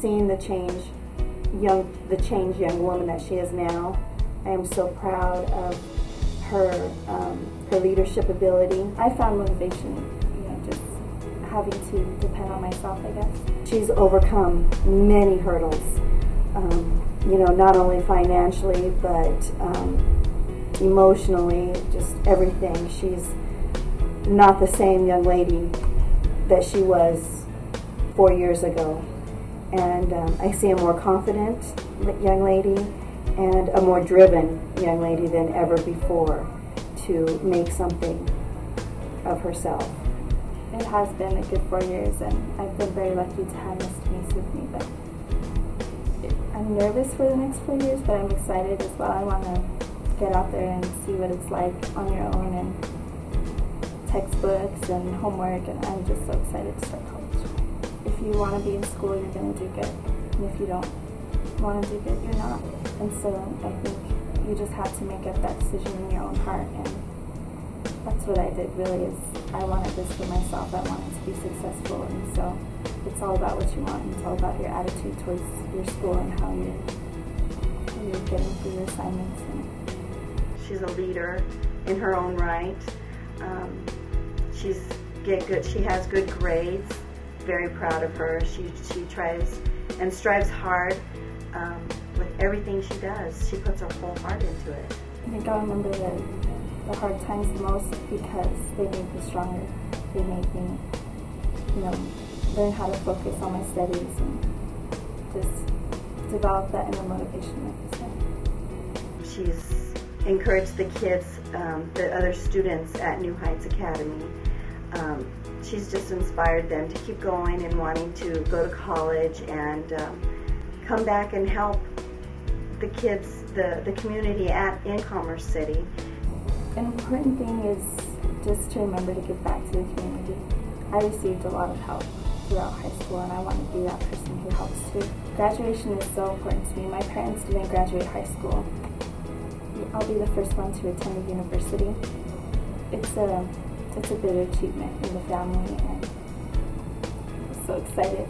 seeing the change, young, the change young woman that she is now. I am so proud of her, um, her leadership ability. I found motivation, you know, just having to depend on myself, I guess. She's overcome many hurdles, um, you know, not only financially, but um, emotionally, just everything. She's not the same young lady that she was four years ago. And um, I see a more confident young lady and a more driven young lady than ever before to make something of herself. It has been a good four years, and I've been very lucky to have Miss Denise with me. But I'm nervous for the next four years, but I'm excited as well. I want to get out there and see what it's like on your own and textbooks and homework, and I'm just so excited to start college. You want to be in school, you're going to do good, and if you don't want to do good, you're not. And so I think you just have to make up that decision in your own heart, and that's what I did. Really, is I wanted this for myself. I wanted to be successful, and so it's all about what you want, and it's all about your attitude towards your school and how you're, how you're getting through your assignments. And, She's a leader in her own right. Um, she's get good. She has good grades. Very proud of her. She she tries and strives hard um, with everything she does. She puts her whole heart into it. I think I'll remember the, the hard times the most because they made me stronger. They made me, you know, learn how to focus on my studies and just develop that inner motivation, like you said. She's encourage the kids, um, the other students at New Heights Academy. Um, she's just inspired them to keep going and wanting to go to college and um, come back and help the kids, the, the community at in Commerce City. An important thing is just to remember to give back to the community. I received a lot of help throughout high school and I want to be that person who helps too. Graduation is so important to me. My parents didn't graduate high school I'll be the first one to attend a university. It's a, it's a big achievement in the family and I'm so excited.